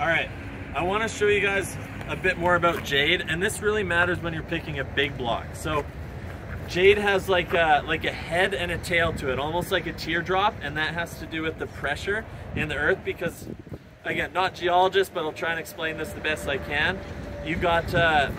All right, I wanna show you guys a bit more about jade, and this really matters when you're picking a big block. So jade has like a, like a head and a tail to it, almost like a teardrop, and that has to do with the pressure in the earth because, again, not geologist, but I'll try and explain this the best I can. You've got, uh,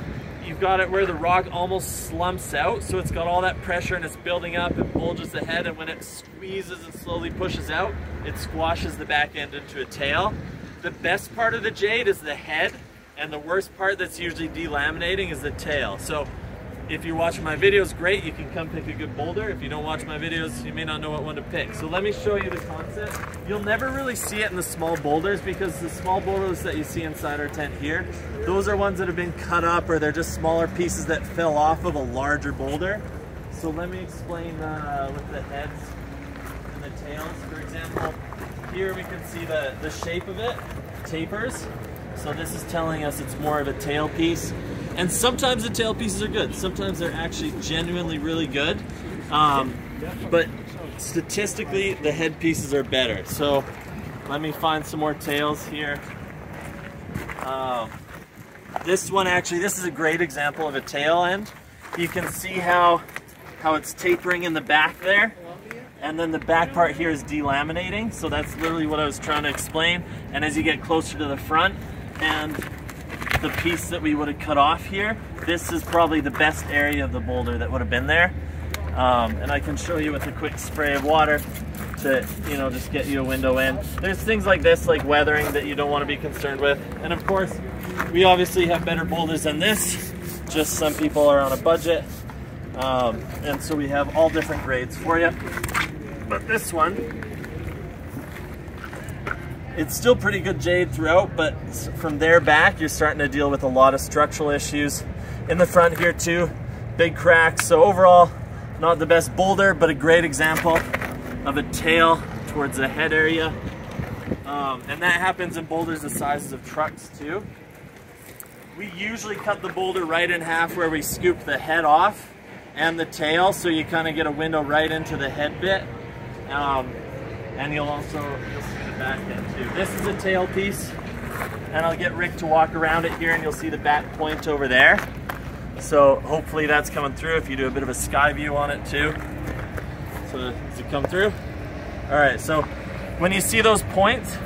you've got it where the rock almost slumps out, so it's got all that pressure and it's building up and bulges the head, and when it squeezes and slowly pushes out, it squashes the back end into a tail. The best part of the jade is the head, and the worst part that's usually delaminating is the tail. So if you're watching my videos, great, you can come pick a good boulder. If you don't watch my videos, you may not know what one to pick. So let me show you the concept. You'll never really see it in the small boulders because the small boulders that you see inside our tent here, those are ones that have been cut up or they're just smaller pieces that fell off of a larger boulder. So let me explain uh, with the heads the tails. For example, here we can see the, the shape of it tapers. So this is telling us it's more of a tail piece. And sometimes the tail pieces are good. Sometimes they're actually genuinely really good. Um, but statistically, the head pieces are better. So let me find some more tails here. Um, this one actually, this is a great example of a tail end. You can see how, how it's tapering in the back there and then the back part here is delaminating. So that's literally what I was trying to explain. And as you get closer to the front and the piece that we would have cut off here this is probably the best area of the boulder that would have been there. Um, and I can show you with a quick spray of water to you know just get you a window in. There's things like this like weathering that you don't want to be concerned with. And of course we obviously have better boulders than this. Just some people are on a budget um, and so we have all different grades for you but this one, it's still pretty good jade throughout, but from there back, you're starting to deal with a lot of structural issues. In the front here too, big cracks. So overall, not the best boulder, but a great example of a tail towards the head area. Um, and that happens in boulders the sizes of trucks too. We usually cut the boulder right in half where we scoop the head off and the tail so you kind of get a window right into the head bit. Um, and you'll also you'll see the back end too. This is a tail piece, and I'll get Rick to walk around it here, and you'll see the back point over there. So hopefully that's coming through. If you do a bit of a sky view on it too. So does it come through? All right. So when you see those points,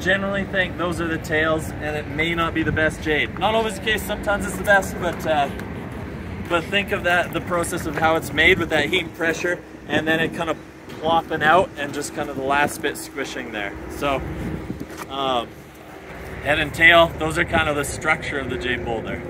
generally think those are the tails, and it may not be the best jade. Not always the case. Sometimes it's the best, but. Uh, but think of that the process of how it's made with that heat and pressure and then it kind of plopping out and just kind of the last bit squishing there. So um, head and tail, those are kind of the structure of the jade boulder.